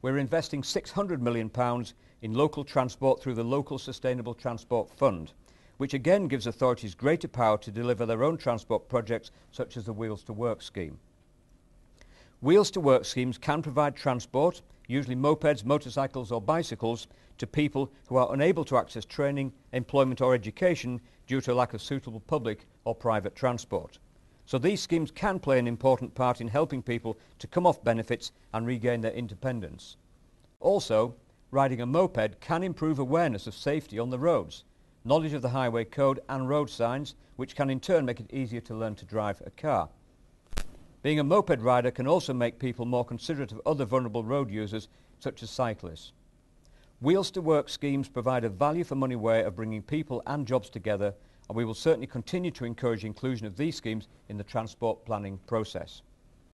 we're investing £600 million in local transport through the Local Sustainable Transport Fund, which again gives authorities greater power to deliver their own transport projects such as the Wheels to Work scheme. Wheels to Work schemes can provide transport, usually mopeds, motorcycles or bicycles, to people who are unable to access training, employment or education due to a lack of suitable public or private transport. So these schemes can play an important part in helping people to come off benefits and regain their independence. Also, riding a moped can improve awareness of safety on the roads, knowledge of the highway code and road signs, which can in turn make it easier to learn to drive a car. Being a moped rider can also make people more considerate of other vulnerable road users, such as cyclists. Wheels to Work schemes provide a value for money way of bringing people and jobs together, and we will certainly continue to encourage inclusion of these schemes in the transport planning process.